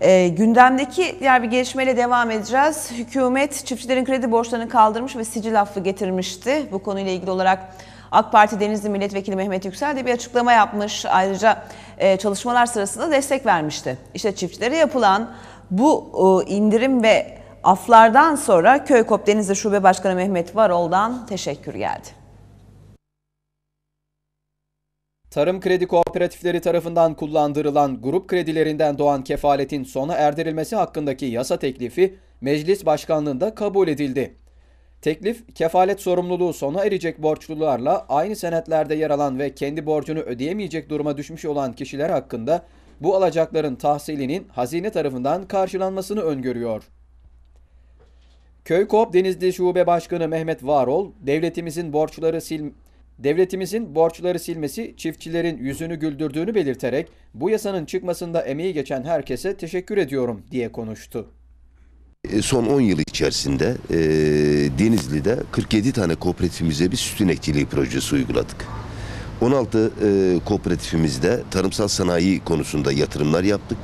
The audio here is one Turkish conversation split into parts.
E, gündemdeki diğer bir gelişmeyle devam edeceğiz. Hükümet çiftçilerin kredi borçlarını kaldırmış ve sicil affı getirmişti. Bu konuyla ilgili olarak AK Parti Denizli Milletvekili Mehmet Yüksel de bir açıklama yapmış. Ayrıca e, çalışmalar sırasında destek vermişti. İşte çiftçilere yapılan bu e, indirim ve aflardan sonra Köykop Denizli Şube Başkanı Mehmet Varol'dan teşekkür geldi. Tarım kredi kooperatifleri tarafından kullandırılan grup kredilerinden doğan kefaletin sona erdirilmesi hakkındaki yasa teklifi meclis başkanlığında kabul edildi. Teklif, kefalet sorumluluğu sona erecek borçlularla aynı senetlerde yer alan ve kendi borcunu ödeyemeyecek duruma düşmüş olan kişiler hakkında bu alacakların tahsilinin hazine tarafından karşılanmasını öngörüyor. Köy Koop Denizli Şube Başkanı Mehmet Varol, devletimizin borçları sil Devletimizin borçları silmesi çiftçilerin yüzünü güldürdüğünü belirterek bu yasanın çıkmasında emeği geçen herkese teşekkür ediyorum diye konuştu. E, Son 10 yıl içerisinde e, Denizli'de 47 tane kooperatifimize bir süt inekçiliği projesi uyguladık. 16 e, kooperatifimizde tarımsal sanayi konusunda yatırımlar yaptık.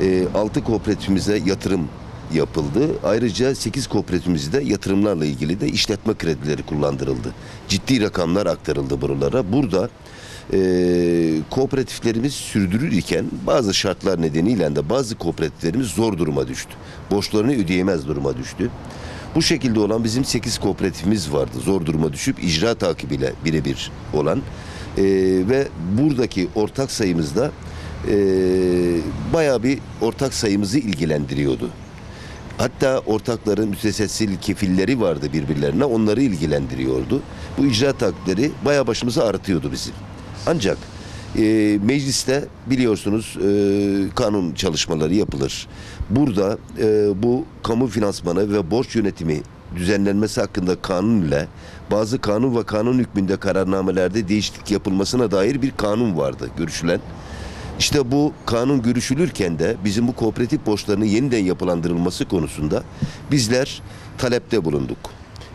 E, 6 kooperatifimize yatırım yapıldı. Ayrıca 8 kooperatifimizde yatırımlarla ilgili de işletme kredileri kullandırıldı. Ciddi rakamlar aktarıldı buralara. Burada e, kooperatiflerimiz sürdürülürken bazı şartlar nedeniyle de bazı kooperatiflerimiz zor duruma düştü. Borçlarını ödeyemez duruma düştü. Bu şekilde olan bizim 8 kooperatifimiz vardı. Zor duruma düşüp icra takibiyle birebir olan. E, ve buradaki ortak sayımızda e, bayağı bir ortak sayımızı ilgilendiriyordu. Hatta ortakların mütesessil kefilleri vardı birbirlerine onları ilgilendiriyordu. Bu icra takipleri bayağı başımızı ağrıtıyordu bizim. Ancak e, mecliste biliyorsunuz e, kanun çalışmaları yapılır. Burada e, bu kamu finansmanı ve borç yönetimi düzenlenmesi hakkında kanun ile bazı kanun ve kanun hükmünde kararnamelerde değişiklik yapılmasına dair bir kanun vardı görüşülen. İşte bu kanun görüşülürken de bizim bu kooperatif borçlarının yeniden yapılandırılması konusunda bizler talepte bulunduk.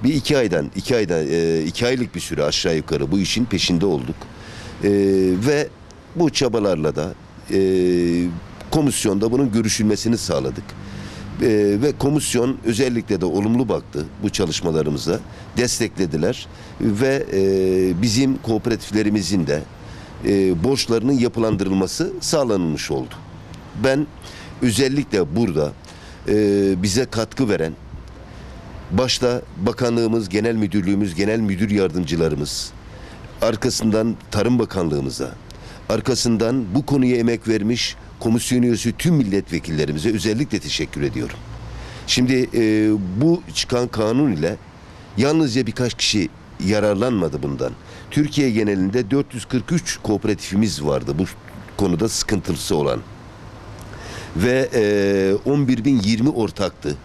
Bir iki aydan, iki aydan, e, iki aylık bir süre aşağı yukarı bu işin peşinde olduk. E, ve bu çabalarla da e, komisyonda bunun görüşülmesini sağladık. Ve komisyon özellikle de olumlu baktı bu çalışmalarımıza, desteklediler ve bizim kooperatiflerimizin de e, borçlarının yapılandırılması sağlanılmış oldu. Ben özellikle burada e, bize katkı veren başta bakanlığımız, genel müdürlüğümüz, genel müdür yardımcılarımız, arkasından Tarım Bakanlığımıza, arkasından bu konuya emek vermiş komisyon üyesi tüm milletvekillerimize özellikle teşekkür ediyorum. Şimdi e, bu çıkan kanun ile yalnızca birkaç kişi yararlanmadı bundan. Türkiye genelinde 443 kooperatifimiz vardı bu konuda sıkıntısı olan. Ve e, 11.020 ortaktı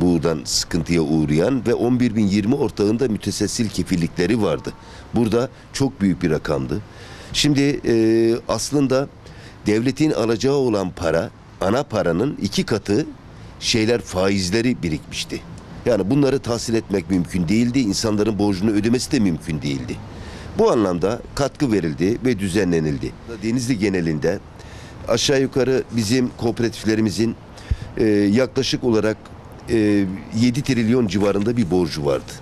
buradan sıkıntıya uğrayan ve 11.020 ortağında mütesessil kefillikleri vardı. Burada çok büyük bir rakamdı. Şimdi e, aslında devletin alacağı olan para, ana paranın iki katı şeyler faizleri birikmişti. Yani bunları tahsil etmek mümkün değildi. İnsanların borcunu ödemesi de mümkün değildi. Bu anlamda katkı verildi ve düzenlenildi. Denizli genelinde aşağı yukarı bizim kooperatiflerimizin e, yaklaşık olarak e, 7 trilyon civarında bir borcu vardı.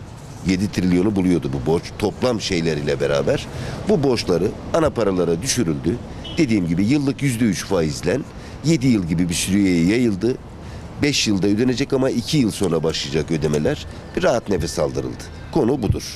7 trilyonu buluyordu bu borç toplam şeyleriyle beraber. Bu borçları ana paralara düşürüldü. Dediğim gibi yıllık %3 faizle 7 yıl gibi bir süreye yayıldı. 5 yılda ödenecek ama 2 yıl sonra başlayacak ödemeler bir rahat nefes aldırıldı. Konu budur.